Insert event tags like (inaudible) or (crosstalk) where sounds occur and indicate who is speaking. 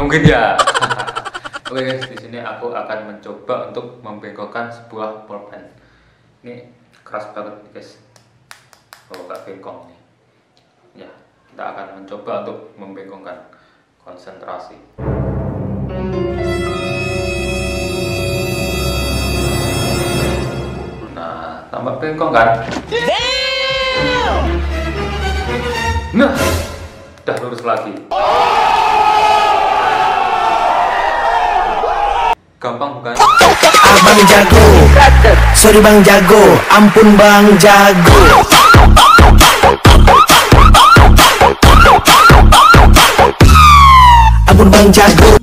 Speaker 1: mungkin ya. (laughs) Oke guys, di sini aku akan mencoba untuk membengkokkan sebuah pulpen. Ini keras banget guys. Oh, gak bengkok nih. Ya, kita akan mencoba untuk membengkokkan konsentrasi. Nah, tambah bengkok kan? Nah, udah lurus lagi. Gampang bukan?
Speaker 2: Abang jago. Sorry bang jago. Ampun bang jago. Ampun bang jago